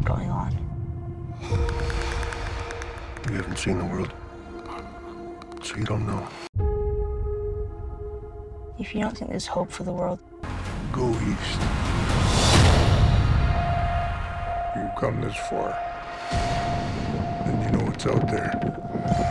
going on. You haven't seen the world, so you don't know. If you don't think there's hope for the world, Go east. You've come this far, and you know what's out there.